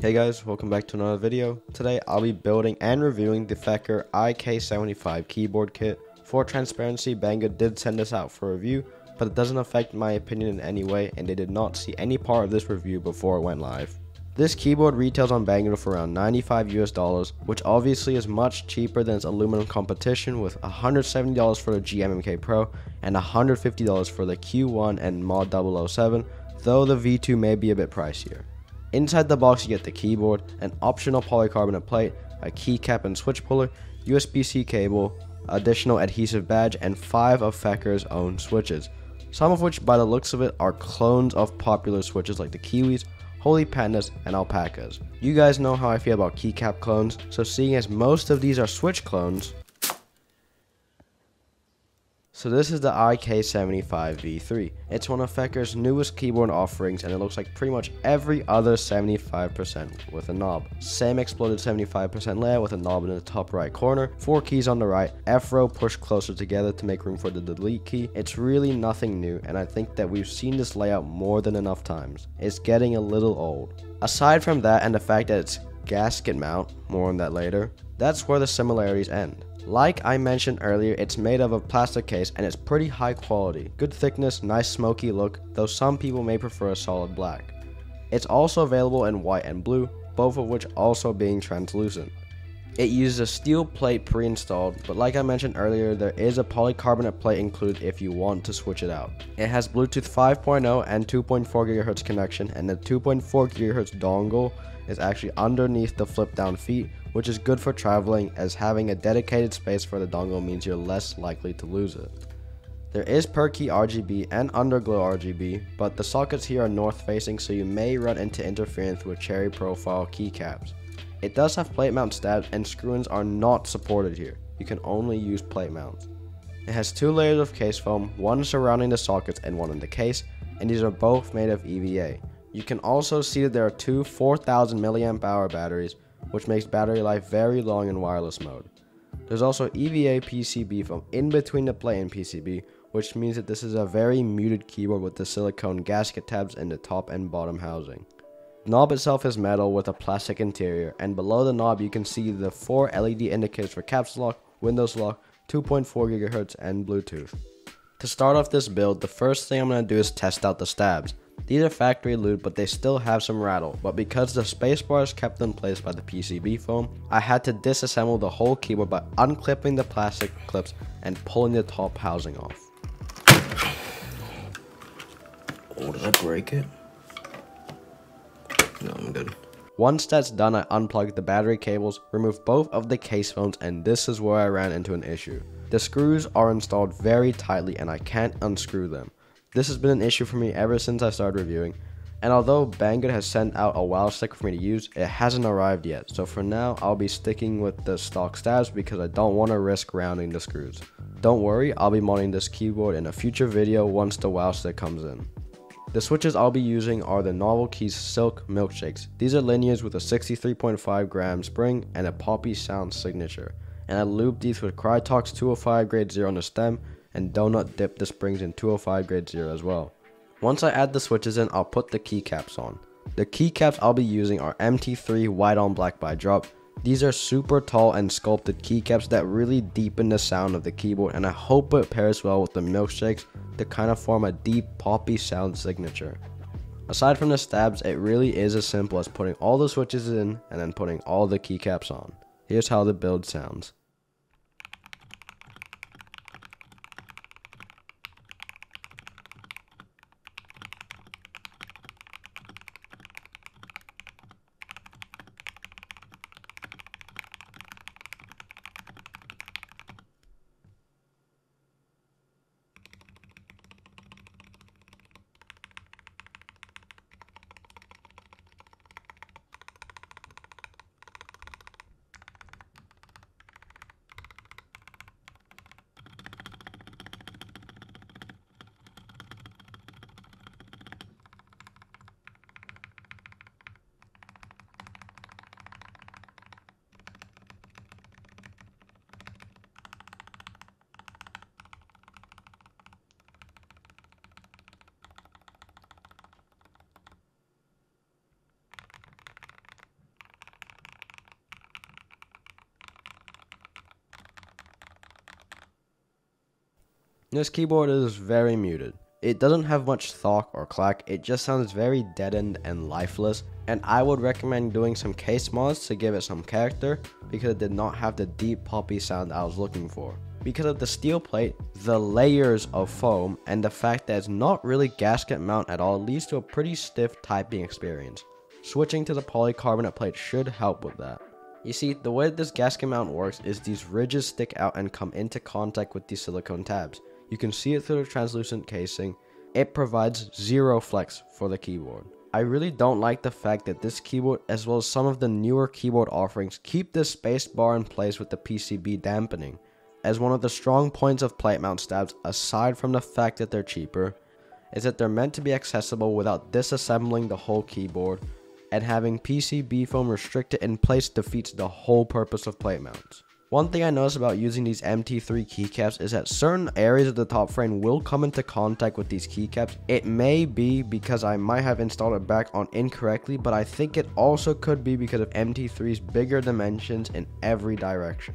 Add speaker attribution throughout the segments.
Speaker 1: Hey guys, welcome back to another video. Today I'll be building and reviewing the Feker IK75 keyboard kit. For transparency, Banggood did send this out for review, but it doesn't affect my opinion in any way and they did not see any part of this review before it went live. This keyboard retails on Banggood for around 95 US dollars, which obviously is much cheaper than its aluminum competition with $170 for the GMMK Pro and $150 for the Q1 and Mod 007, though the V2 may be a bit pricier. Inside the box you get the keyboard, an optional polycarbonate plate, a keycap and switch puller, USB-C cable, additional adhesive badge, and 5 of Feker's own switches. Some of which by the looks of it are clones of popular switches like the Kiwis, Holy Pandas, and Alpacas. You guys know how I feel about keycap clones, so seeing as most of these are switch clones, so this is the IK75V3. It's one of Feker's newest keyboard offerings and it looks like pretty much every other 75% with a knob. Same exploded 75% layout with a knob in the top right corner, 4 keys on the right, F row pushed closer together to make room for the delete key. It's really nothing new and I think that we've seen this layout more than enough times. It's getting a little old. Aside from that and the fact that it's gasket mount, more on that later, that's where the similarities end. Like I mentioned earlier, it's made of a plastic case and it's pretty high quality. Good thickness, nice smoky look, though some people may prefer a solid black. It's also available in white and blue, both of which also being translucent. It uses a steel plate pre-installed, but like I mentioned earlier, there is a polycarbonate plate included if you want to switch it out. It has Bluetooth 5.0 and 2.4 GHz connection, and the 2.4 GHz dongle is actually underneath the flip down feet, which is good for traveling as having a dedicated space for the dongle means you're less likely to lose it. There is per key RGB and underglow RGB, but the sockets here are north facing so you may run into interference with cherry profile keycaps. It does have plate mount stabs and screw-ins are not supported here. You can only use plate mounts. It has two layers of case foam, one surrounding the sockets and one in the case, and these are both made of EVA. You can also see that there are two 4000 mAh batteries which makes battery life very long in wireless mode. There's also EVA PCB foam in between the plate and PCB, which means that this is a very muted keyboard with the silicone gasket tabs in the top and bottom housing. The knob itself is metal with a plastic interior, and below the knob you can see the 4 LED indicators for caps lock, Windows lock, 2.4 GHz, and Bluetooth. To start off this build, the first thing I'm going to do is test out the stabs. These are factory lubed, but they still have some rattle, but because the spacebar is kept in place by the PCB foam, I had to disassemble the whole keyboard by unclipping the plastic clips and pulling the top housing off.
Speaker 2: Oh, did I break it? No, I'm good.
Speaker 1: Once that's done, I unplugged the battery cables, removed both of the case phones, and this is where I ran into an issue. The screws are installed very tightly and I can't unscrew them. This has been an issue for me ever since I started reviewing, and although Banggood has sent out a wow sticker for me to use, it hasn't arrived yet. So for now, I'll be sticking with the stock stabs because I don't want to risk rounding the screws. Don't worry, I'll be modding this keyboard in a future video once the Wowstick comes in. The switches I'll be using are the Novel Keys Silk Milkshakes. These are linears with a 63.5 gram spring and a poppy sound signature. And I lubed these with Krytox 205 grade 0 on the stem and donut dip the springs in 205 grade 0 as well. Once I add the switches in, I'll put the keycaps on. The keycaps I'll be using are MT3 white on black by drop. These are super tall and sculpted keycaps that really deepen the sound of the keyboard and I hope it pairs well with the milkshakes to kind of form a deep poppy sound signature. Aside from the stabs, it really is as simple as putting all the switches in and then putting all the keycaps on. Here's how the build sounds. This keyboard is very muted. It doesn't have much thok or clack, it just sounds very deadened and lifeless, and I would recommend doing some case mods to give it some character because it did not have the deep poppy sound I was looking for. Because of the steel plate, the layers of foam, and the fact that it's not really gasket mount at all leads to a pretty stiff typing experience. Switching to the polycarbonate plate should help with that. You see, the way this gasket mount works is these ridges stick out and come into contact with these silicone tabs. You can see it through the translucent casing. It provides zero flex for the keyboard. I really don't like the fact that this keyboard, as well as some of the newer keyboard offerings, keep the spacebar in place with the PCB dampening. As one of the strong points of plate mount stabs, aside from the fact that they're cheaper, is that they're meant to be accessible without disassembling the whole keyboard, and having PCB foam restricted in place defeats the whole purpose of plate mounts. One thing I noticed about using these MT3 keycaps is that certain areas of the top frame will come into contact with these keycaps. It may be because I might have installed it back on incorrectly, but I think it also could be because of MT3's bigger dimensions in every direction.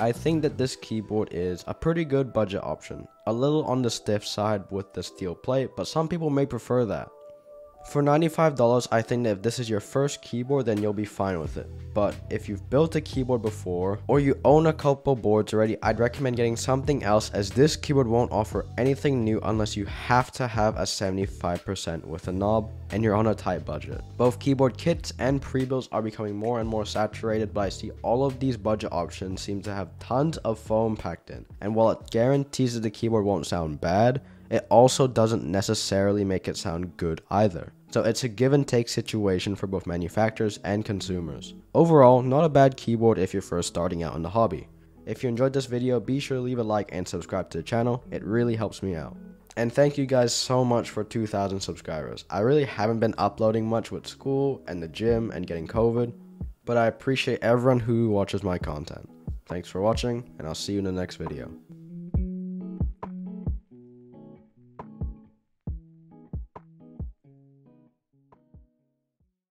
Speaker 1: I think that this keyboard is a pretty good budget option. A little on the stiff side with the steel plate, but some people may prefer that. For $95, I think that if this is your first keyboard, then you'll be fine with it. But if you've built a keyboard before, or you own a couple boards already, I'd recommend getting something else as this keyboard won't offer anything new unless you have to have a 75% with a knob and you're on a tight budget. Both keyboard kits and pre-builds are becoming more and more saturated, but I see all of these budget options seem to have tons of foam packed in. And while it guarantees that the keyboard won't sound bad, it also doesn't necessarily make it sound good either. So it's a give and take situation for both manufacturers and consumers. Overall, not a bad keyboard if you're first starting out in the hobby. If you enjoyed this video, be sure to leave a like and subscribe to the channel, it really helps me out. And thank you guys so much for 2,000 subscribers. I really haven't been uploading much with school and the gym and getting COVID, but I appreciate everyone who watches my content. Thanks for watching, and I'll see you in the next video.